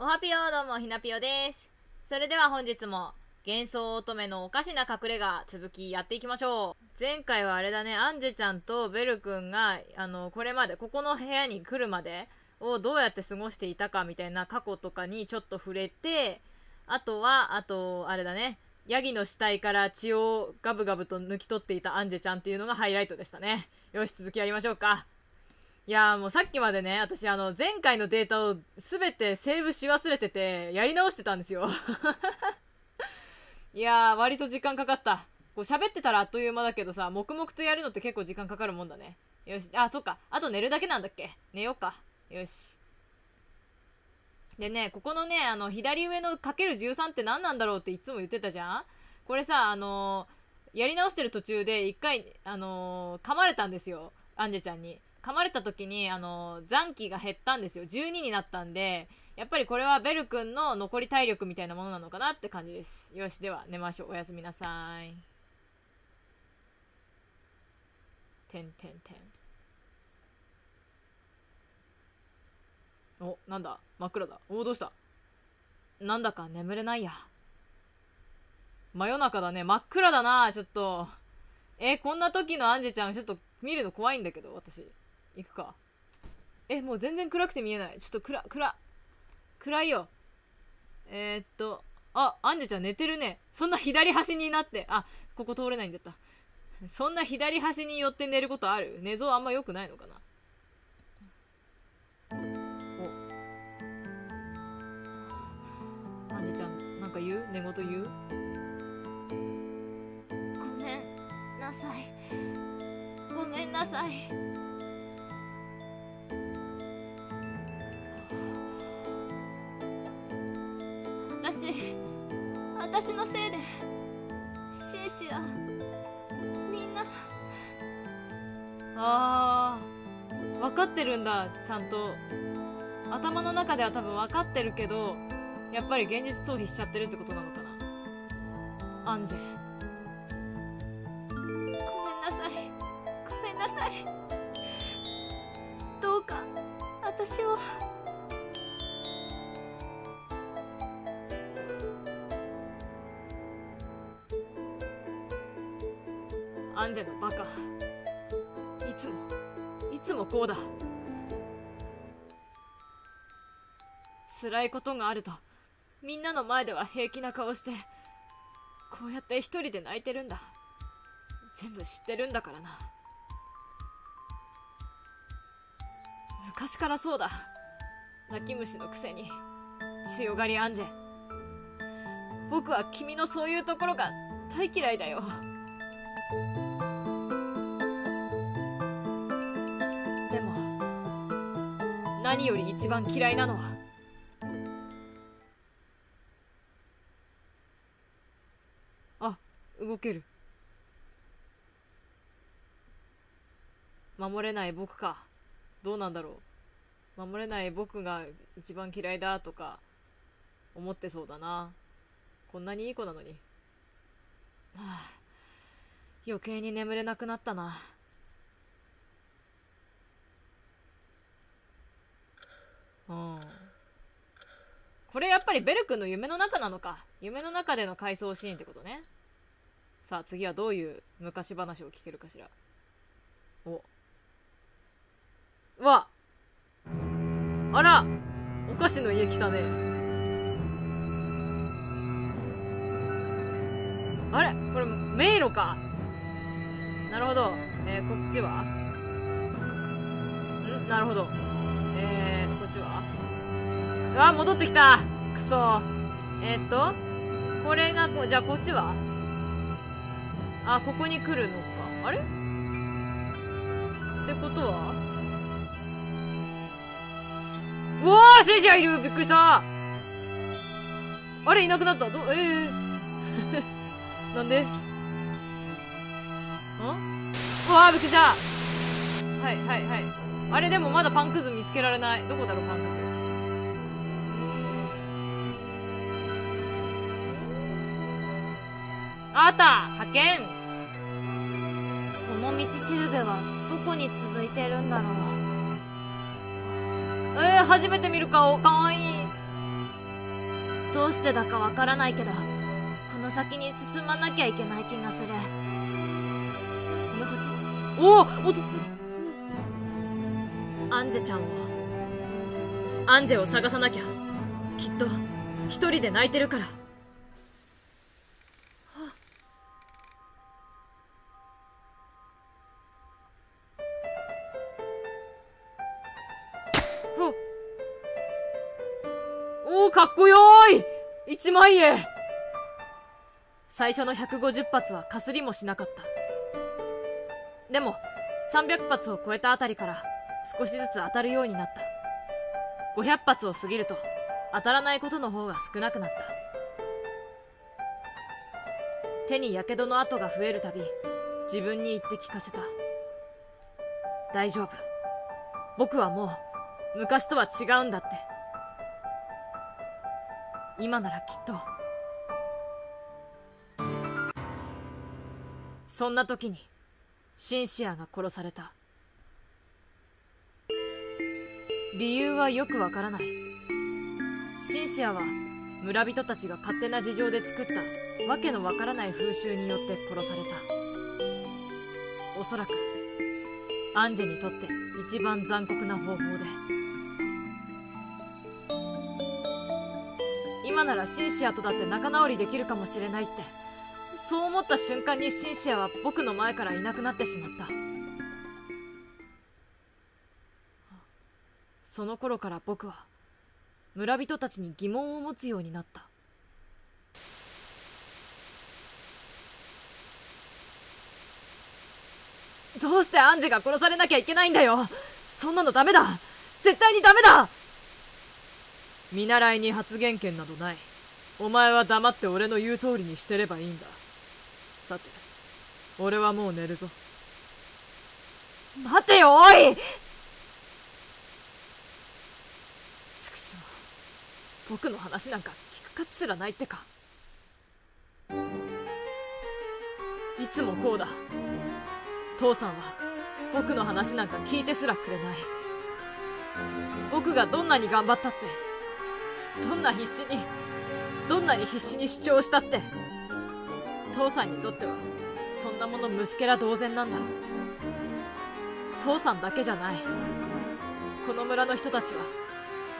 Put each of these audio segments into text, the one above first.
おはぴよどうもひなぴよです。それでは本日も幻想乙女のおかしな隠れ家続きやっていきましょう。前回はあれだねアンジェちゃんとベルくんがあのこれまでここの部屋に来るまでをどうやって過ごしていたかみたいな過去とかにちょっと触れてあとはあとあれだねヤギの死体から血をガブガブと抜き取っていたアンジェちゃんっていうのがハイライトでしたね。よし続きやりましょうか。いやもうさっきまでね、私あの前回のデータを全てセーブし忘れてて、やり直してたんですよ。いやー、割と時間かかった。こう喋ってたらあっという間だけどさ、黙々とやるのって結構時間かかるもんだね。よし、あ、そっか。あと寝るだけなんだっけ寝ようか。よし。でね、ここのね、あの、左上のかける13って何なんだろうっていつも言ってたじゃんこれさ、あのー、やり直してる途中で一回、あのー、噛まれたんですよ。アンジェちゃんに。噛まれた時に、あの、残機が減ったんですよ。12になったんで、やっぱりこれはベル君の残り体力みたいなものなのかなって感じです。よし、では寝ましょう。おやすみなさい。てんてんてん。お、なんだ？真っ暗だ。おお、どうした？なんだか眠れないや。真夜中だね。真っ暗だな、ちょっと。え、こんな時のアンジェちゃん、ちょっと見るの怖いんだけど、私。行くか。え、もう全然暗くて見えない。ちょっと暗、暗。暗いよ。えー、っと、あ、アンジェちゃん寝てるね。そんな左端になって、あ、ここ通れないんだった。そんな左端に寄って寝ることある？寝相あんま良くないのかな？お。アンジェちゃん、なんか言う？寝言言う？ごめんなさい。ごめんなさい。私のせいでシンシアみんな。あー分かってるんだちゃんと。頭の中では多分分かってるけどやっぱり現実逃避しちゃってるってことなのかな。アンジェ。ごめんなさい。ごめんなさい。どうか私をこうだ。辛いことがあるとみんなの前では平気な顔してこうやって一人で泣いてるんだ。全部知ってるんだからな。昔からそうだ。泣き虫のくせに強がりアンジェ。僕は君のそういうところが大嫌いだよ。何より一番嫌いなのは。あ動ける。守れない僕か。どうなんだろう。守れない僕が一番嫌いだとか思ってそうだな。こんなにいい子なのに。はあ余計に眠れなくなったな。うん。これやっぱりベル君の夢の中なのか。夢の中での回想シーンってことね。さあ次はどういう昔話を聞けるかしら。お。わ。あら。お菓子の家来たね。あれ？これ迷路か。なるほど。えー、こっちは？ん？なるほど。えー、わ、戻ってきた。くそ。えー、っと、これがこ、じゃあこっちは？あ、ここに来るのか。あれ？ってことは？うわーシェシャいる。びっくりした。あれ？いなくなった。ど、ええー、なんで？ん？うわーびっくりした。はいはいはい。あれでもまだパンくず見つけられない。どこだろう、パンくず。あった発見この道しるべはどこに続いてるんだろう。えー、初めて見る顔かわいい。どうしてだかわからないけどこの先に進まなきゃいけない気がする。この先。おおおっとアンジェちゃんを。アンジェを探さなきゃ。きっと一人で泣いてるからかっこよーい。一万円。最初の150発はかすりもしなかった。でも300発を超えたあたりから少しずつ当たるようになった。500発を過ぎると当たらないことの方が少なくなった。手にやけどの跡が増えるたび自分に言って聞かせた。大丈夫。僕はもう昔とは違うんだって。今ならきっと。そんな時にシンシアが殺された。理由はよくわからない。シンシアは村人たちが勝手な事情で作ったわけのわからない風習によって殺された。おそらくアンジェにとって一番残酷な方法で今ならシンシアとだって仲直りできるかもしれないって。そう思った瞬間にシンシアは僕の前からいなくなってしまった。その頃から僕は村人たちに疑問を持つようになった。どうしてアンジェが殺されなきゃいけないんだよ。そんなのダメだ。絶対にダメだ。見習いに発言権などない。お前は黙って俺の言う通りにしてればいいんだ。さて俺はもう寝るぞ。待てよおい！畜生僕の話なんか聞く価値すらないってか。いつもこうだ。父さんは僕の話なんか聞いてすらくれない。僕がどんなに頑張ったってどんな必死にどんなに必死に主張したって。父さんにとってはそんなもの虫けら同然なんだ。父さんだけじゃない。この村の人たちは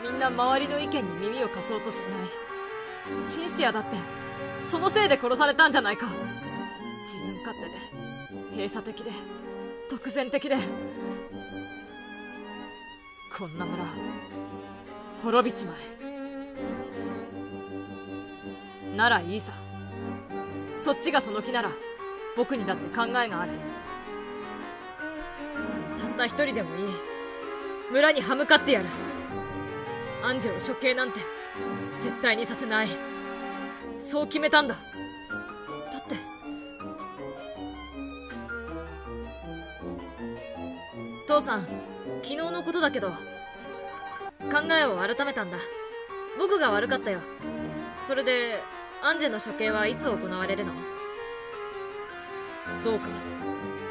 みんな周りの意見に耳を貸そうとしない。シンシアだってそのせいで殺されたんじゃないか。自分勝手で閉鎖的で独善的で。こんな村滅びちまえ。ならいいさ。そっちがその気なら僕にだって考えがあるたった一人でもいい。村に歯向かってやる。アンジェを処刑なんて絶対にさせない。そう決めたんだ。だって父さん昨日のことだけど考えを改めたんだ。僕が悪かったよ。それでアンジェの処刑はいつ行われるの？そうか。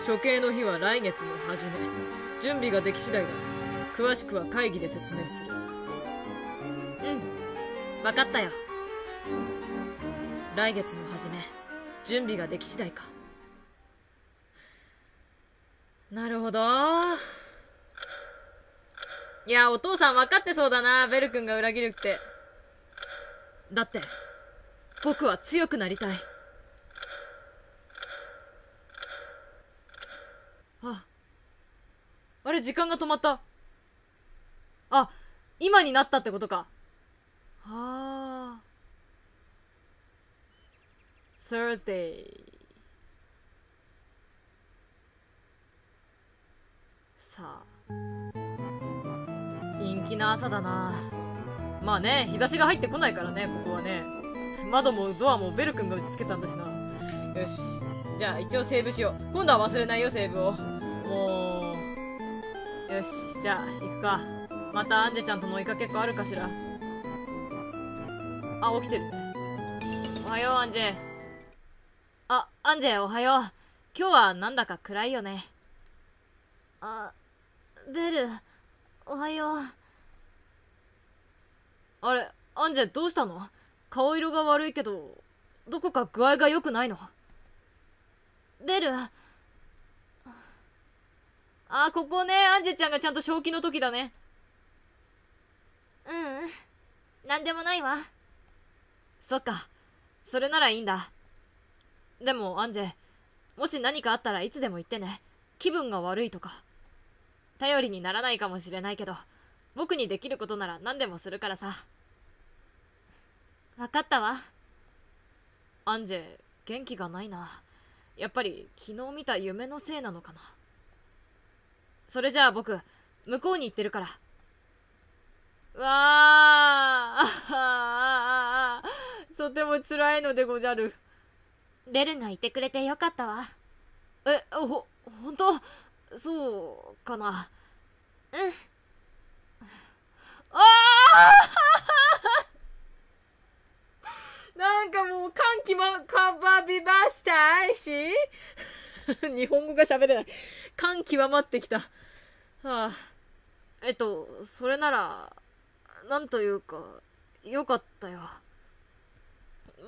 処刑の日は来月の初め。準備ができ次第だ。詳しくは会議で説明する。うん。分かったよ。来月の初め。準備ができ次第か。なるほど。いやお父さん分かってそうだなベル君が裏切るって。だって僕は強くなりたい。ああれ時間が止まった。あ今になったってことか。ああ Thursday さあ。陰気な朝だな。まあね日差しが入ってこないからねここはね。窓もドアもベル君が打ち付けたんだしな。よし。じゃあ一応セーブしよう。今度は忘れないよセーブを。もう。よし。じゃあ行くか。またアンジェちゃんとの追いかけっこあるかしら。あ起きてる。おはようアンジェ。あアンジェおはよう。今日はなんだか暗いよね。あベルおはよう。あれアンジェどうしたの？顔色が悪いけどどこか具合が良くないの？ベル。あここね。アンジェちゃんがちゃんと正気の時だね。ううん何でもないわ。そっか。それならいいんだ。でもアンジェもし何かあったらいつでも言ってね。気分が悪いとか。頼りにならないかもしれないけど僕にできることなら何でもするからさ分かったわ。アンジェ元気がないな。やっぱり昨日見た夢のせいなのかな。それじゃあ僕向こうに行ってるから。うわあ とても辛いのでごじゃる。ベルがいてくれてよかったわ。えほ本当？そうかな。うん。ああなんかもう歓喜もかばびました？い し日本語が喋れない。感極まってきた。はあ。えっとそれならなんというかよかったよ。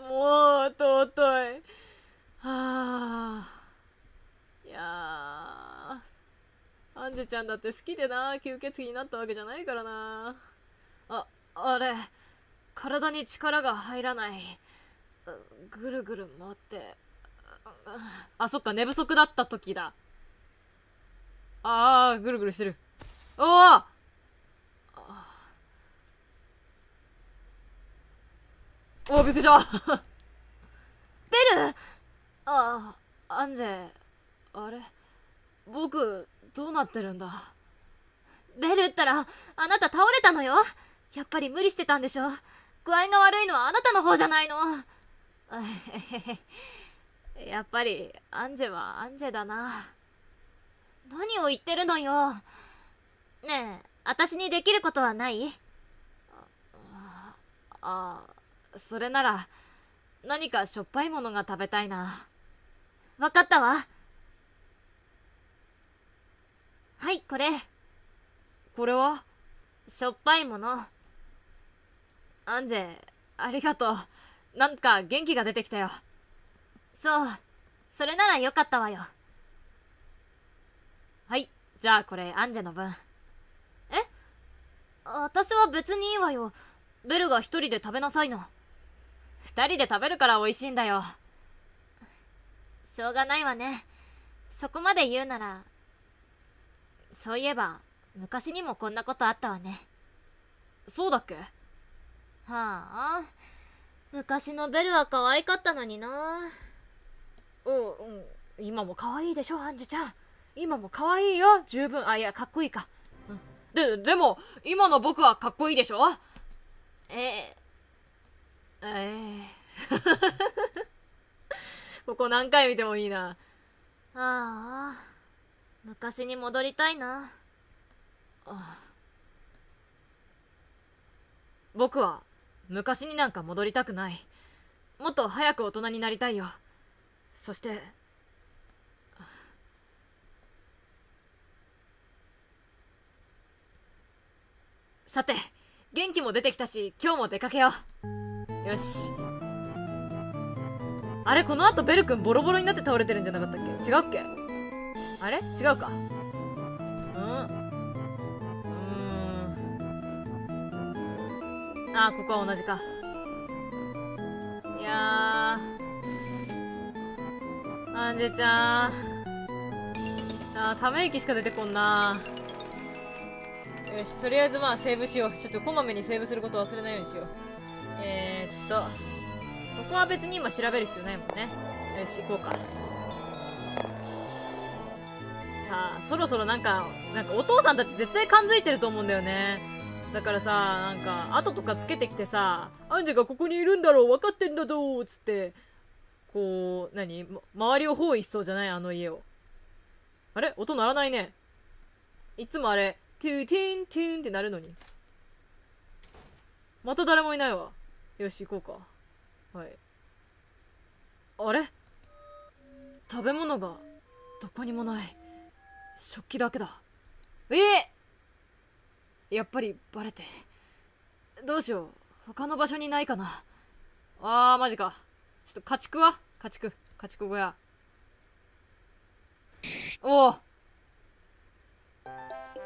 もう尊い。はあ。いやアンジェちゃんだって好きでな吸血鬼になったわけじゃないからな。ああれ。体に力が入らない。ぐるぐる回って。あそっか寝不足だった時だ。ああぐるぐるしてる。おおおおびっくりした。ベル？ああアンジェあれ？僕どうなってるんだ？ベルったらあなた倒れたのよ。やっぱり無理してたんでしょ？具合が悪いのはあなたの方じゃないの。やっぱりアンジェはアンジェだな。何を言ってるのよ。ねえ私にできることはない？ああそれなら何かしょっぱいものが食べたいな。分かったわ。はいこれ。これは？しょっぱいもの。アンジェありがとう。なんか元気が出てきたよ。そう。それならよかったわよ。はい。じゃあこれアンジェの分。え？私は別にいいわよ。ベルが一人で食べなさいの。二人で食べるから美味しいんだよ。しょうがないわね。そこまで言うならそういえば昔にもこんなことあったわね。そうだっけ？はあ。昔のベルは可愛かったのにな。うんうん。今も可愛いでしょアンジェちゃん。今も可愛いよ。十分。あいやかっこいいか、うん、ででも今の僕はかっこいいでしょ？えええー、ここ何回見てもいいな。ああ。昔に戻りたいな。あ。僕は昔になんか戻りたくない。もっと早く大人になりたいよ。そしてさて元気も出てきたし今日も出かけよう。よし。あれこの後ベル君ボロボロになって倒れてるんじゃなかったっけ？違うっけ？あれ？違うか。あここは同じかいやアンジェちゃんあため息しか出てこんなよし、とりあえずまあセーブしよう。ちょっとこまめにセーブすること忘れないようにしよう。えー、っと、ここは別に今調べる必要ないもんね。よし、行こうか。さあ、そろそろなんか、なんかお父さんたち絶対感づいてると思うんだよね。だからさ、なんか、後とかつけてきてさ、アンジェがここにいるんだろう、分かってんだぞつって、こう、何周りを包囲しそうじゃない？あの家を。あれ？音鳴らないね。いつもあれ、トゥーティーントゥーンってなるのに。また誰もいないわ。よし、行こうか。はい。あれ？食べ物がどこにもない。食器だけだ。ええやっぱりバレて。どうしよう。他の場所にないかな。あーマジか。ちょっと家畜は？家畜。家畜小屋。おお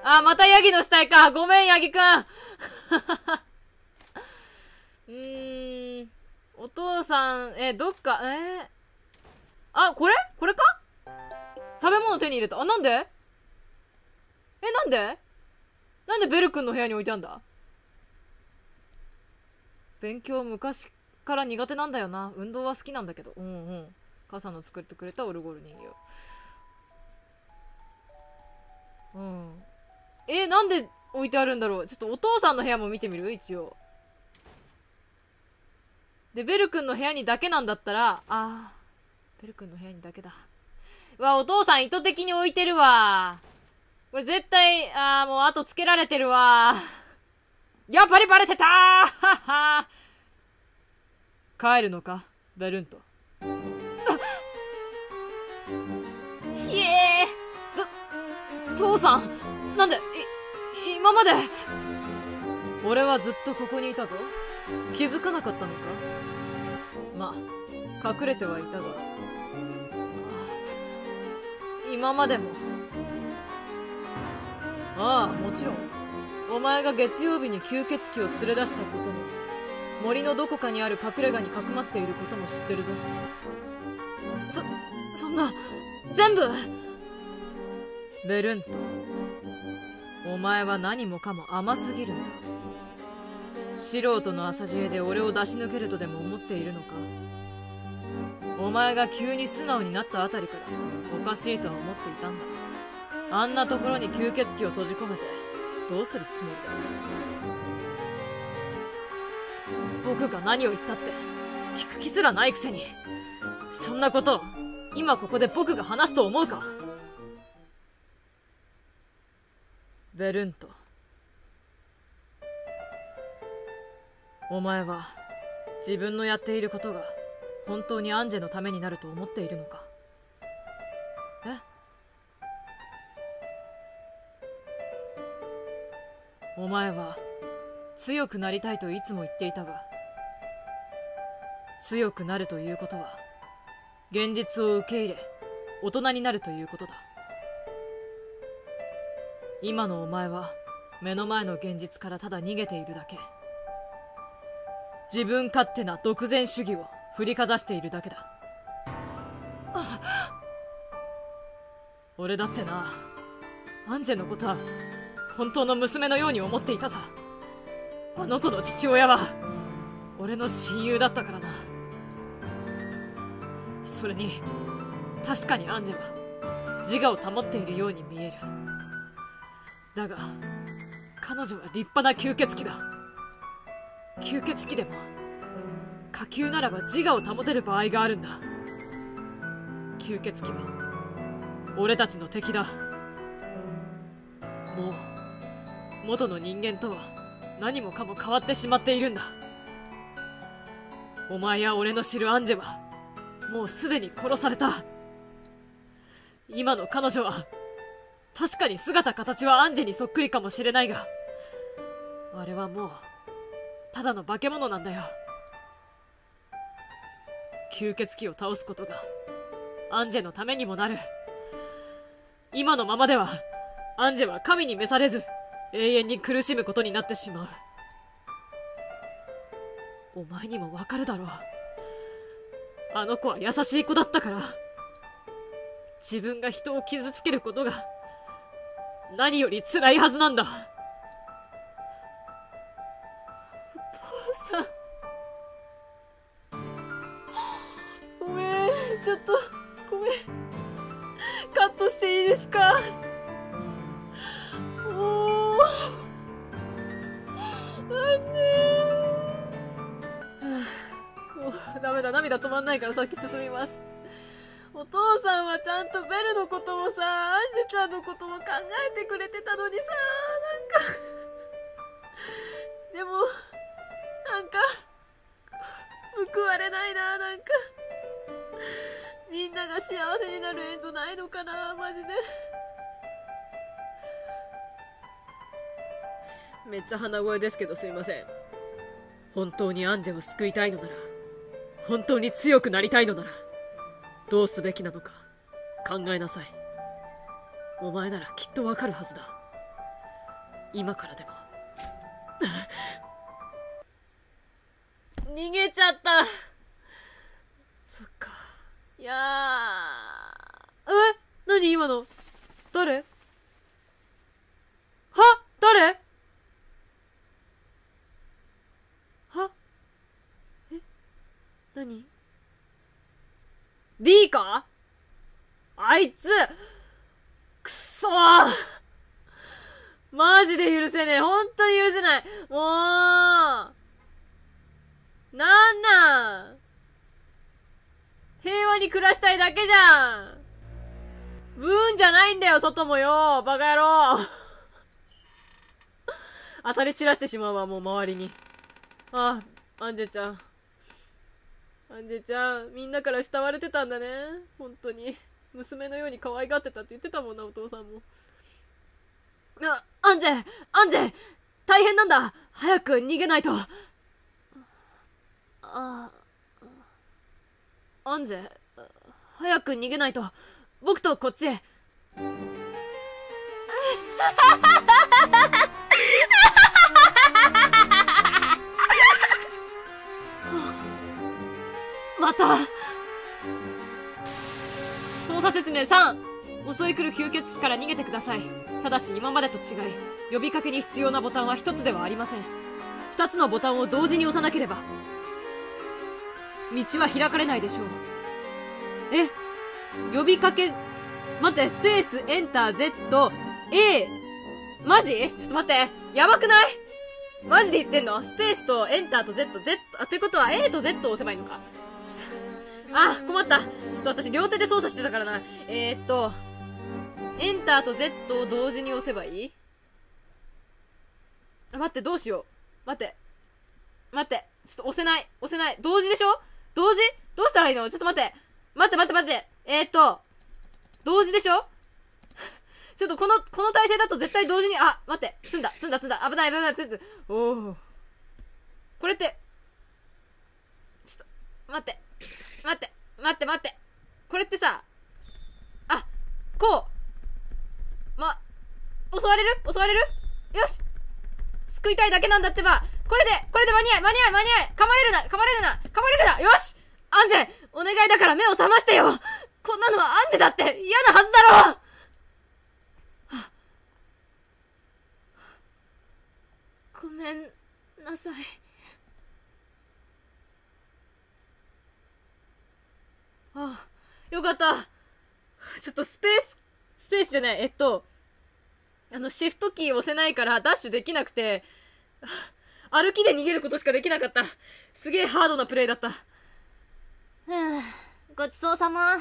あまたヤギの死体か。ごめんヤギくん。うーん。お父さんえどっか？えー、あこれ？これか？食べ物手に入れた。あなんで？えなんで？なんでベル君の部屋に置いてあんだ？勉強昔から苦手なんだよな。運動は好きなんだけど。うんうん。母さんの作ってくれたオルゴール人形。うん。えなんで置いてあるんだろう？ちょっとお父さんの部屋も見てみる？一応。でベル君の部屋にだけなんだったらあーベル君の部屋にだけだ。わお父さん意図的に置いてるわ。これ絶対あーもう後つけられてるわ。やっぱりバレてたー。帰るのか？ベルント。ひえど父さん。なんでい今まで？俺はずっとここにいたぞ。気づかなかったのか？まあ隠れてはいたが。今までも。ああもちろん。お前が月曜日に吸血鬼を連れ出したことも森のどこかにある隠れ家にかくまっていることも知ってるぞ。そそんな全部！ベルントお前は何もかも甘すぎるんだ。素人の朝知恵で俺を出し抜けるとでも思っているのか。お前が急に素直になったあたりからおかしいとは思っていたんだ。あんなところに吸血鬼を閉じ込めてどうするつもりだ？僕が何を言ったって聞く気すらないくせに。そんなことを今ここで僕が話すと思うか？ベルント。お前は自分のやっていることが本当にアンジェのためになると思っているのか？お前は強くなりたいといつも言っていたが強くなるということは現実を受け入れ大人になるということだ。今のお前は目の前の現実からただ逃げているだけ。自分勝手な独善主義を振りかざしているだけだ。俺だってなアンジェのことは本当の娘のように思っていたさ。あの子の父親は俺の親友だったからな。それに確かにアンジェは自我を保っているように見える。だが彼女は立派な吸血鬼だ。吸血鬼でも下級ならば自我を保てる場合があるんだ。吸血鬼は俺たちの敵だ。もう元の人間とは何もかも変わってしまっているんだ。お前や俺の知るアンジェはもうすでに殺された。今の彼女は確かに姿形はアンジェにそっくりかもしれないがあれはもうただの化け物なんだよ。吸血鬼を倒すことがアンジェのためにもなる。今のままではアンジェは神に召されず永遠に苦しむことになってしまう。お前にもわかるだろう。あの子は優しい子だったから。自分が人を傷つけることが何より辛いはずなんだ。いななんか。みんなが幸せになるエンドないのかなマジで。めっちゃ鼻声ですけどすいません。本当にアンジェを救いたいのなら本当に強くなりたいのならどうすべきなのか考えなさい。お前ならきっとわかるはずだ。今からでも。逃げちゃった。いやー。え？何今の？誰？は？誰？は？え？何 ?D かあいつ。くそー。マジで許せねえ。本当に許せない。もう。なんなん？平和に暮らしたいだけじゃんブーンじゃないんだよ、外もよバカ野郎 当たり散らしてしまうわ、もう周りに。あ、アンジェちゃん。アンジェちゃん、みんなから慕われてたんだね。本当に。娘のように可愛がってたって言ってたもんな、お父さんも。あ、アンジェアンジェ大変なんだ早く逃げないとあ、アンジェ早く逃げないと。僕とこっちへ。また。操作説明3襲い来る吸血鬼から逃げてください。ただし今までと違い呼びかけに必要なボタンは一つではありません。二つのボタンを同時に押さなければ。道は開かれないでしょうえ呼びかけ待ってスペースエンター Z A マジ？ちょっと待ってやばくない？マジで言ってんの？スペースとエンターと Z、Z、あ、ってことは A と Z を押せばいいのか？ちょっと、あ、困った。ちょっと私両手で操作してたからな。えー、っと、エンターと Z を同時に押せばいい？あ、待って、どうしよう。待って。待って。ちょっと押せない。押せない。同時でしょ？同時？どうしたらいいの？ちょっと待って。待って待って待って。えー、っと、同時でしょ？ちょっとこの、この体勢だと絶対同時に、あ、待って、積んだ、積んだ、積んだ、危ない、危ない、積んだ、おお。これって、ちょっと、待って、待って、待って、待って。これってさ、あ、こう、ま、襲われる？襲われる？よし。救いたいだけなんだってば。これで、これで間に合い、間に合い、間に合い噛まれるな噛まれるな噛まれるな。よしアンジェお願いだから目を覚ましてよ。こんなのはアンジェだって嫌なはずだろ。うごめんなさい。あよかった。ちょっとスペーススペースじゃないえっとあのシフトキー押せないからダッシュできなくて。歩きで逃げることしかできなかった。すげえハードなプレイだった。ふうごちそうさま。あ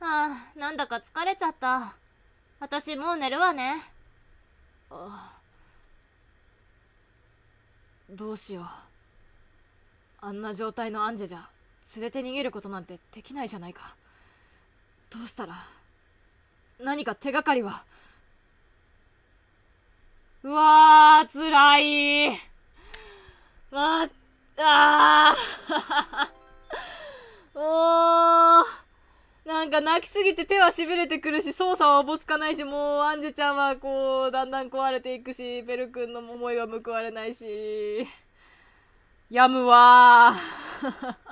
あなんだか疲れちゃった。私もう寝るわね。ああ。どうしよう。あんな状態のアンジェじゃ連れて逃げることなんてできないじゃないか。どうしたら。何か手がかりは。うわーつらい。ま あもうなんか泣きすぎて手はしびれてくるし操作はおぼつかないしもうアンジェちゃんはこうだんだん壊れていくしベル君の思いは報われないし。やむわ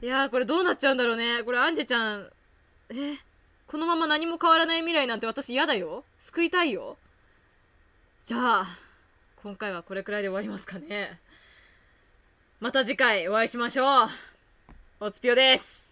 いやーこれどうなっちゃうんだろうね。これアンジェちゃんえこのまま何も変わらない未来なんて私嫌だよ。救いたいよ。じゃあ今回はこれくらいで終わりますかね。また次回お会いしましょう。おつぴよです。